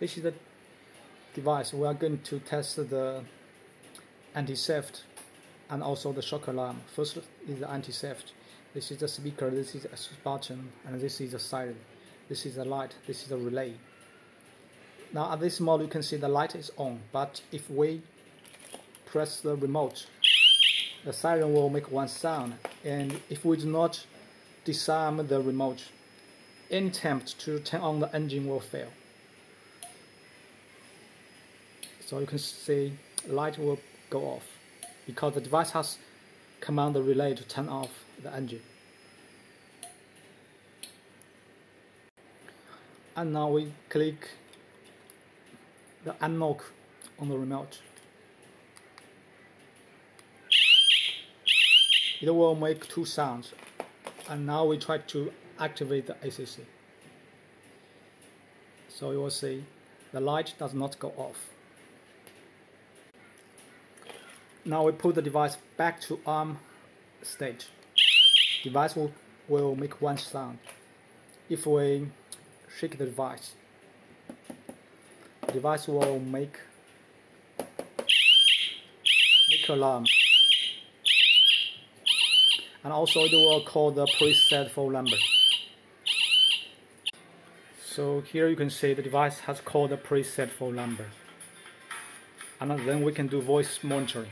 This is the device. We are going to test the anti-theft and also the shock alarm. First is the anti-theft. This is the speaker, this is a button, and this is the siren. This is a light, this is a relay. Now at this mode you can see the light is on, but if we press the remote, the siren will make one sound, and if we do not disarm the remote, any attempt to turn on the engine will fail. So you can see light will go off because the device has command the relay to turn off the engine. And now we click the unlock on the remote. It will make two sounds. And now we try to activate the ACC. So you will see the light does not go off. Now we put the device back to arm state. Device will, will make one sound. If we shake the device, the device will make make alarm. And also it will call the preset phone number. So here you can see the device has called the preset phone number. And then we can do voice monitoring.